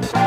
Bye.